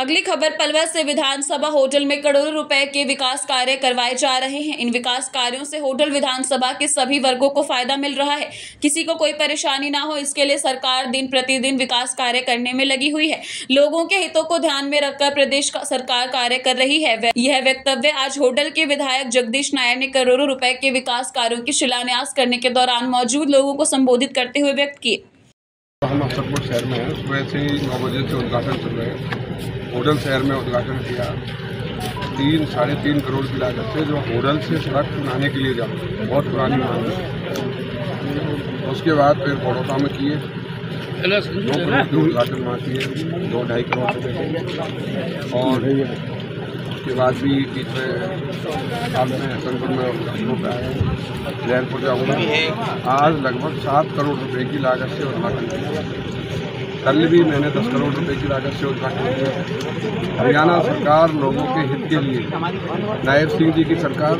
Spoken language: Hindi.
अगली खबर, पलवल से विधानसभा होटल में करोड़ों रुपए के विकास कार्य करवाए जा रहे हैं। इन विकास कार्यों से होटल विधानसभा के सभी वर्गों को फ़ायदा मिल रहा है। किसी को कोई परेशानी ना हो, इसके लिए सरकार दिन प्रतिदिन विकास कार्य करने में लगी हुई है। लोगों के हितों को ध्यान में रखकर प्रदेश का सरकार कार्य कर रही है। यह वक्तव्य आज होटल के विधायक जगदीश नायर ने करोड़ों रुपए के विकास कार्यो की शिलान्यास करने के दौरान मौजूद लोगों को संबोधित करते हुए व्यक्त किए। हम शहर में हैं, सुबह से नौ बजे से उद्घाटन चल रहे हैं। होटल शहर में उद्घाटन किया। तीन, साढ़े तीन करोड़ की लागत से जो होटल से सड़क बनाने के लिए जाते बहुत पुरानी मांग है। उसके बाद फिर बड़ौदा में किए। दो करोड़ के उद्घाटन वहाँ किए, दो, ढाई करोड़ रुपये और उसके बाद भी बीच में साल में हसनपुर में आए, जैनपुर जाऊँगा। आज लगभग सात करोड़ रुपए की लागत से उद्घाटन किया। कल भी मैंने दस करोड़ रुपए की लागत से उद्घाटन किया हरियाणा सरकार लोगों के हित के लिए, नायब सिंह जी की सरकार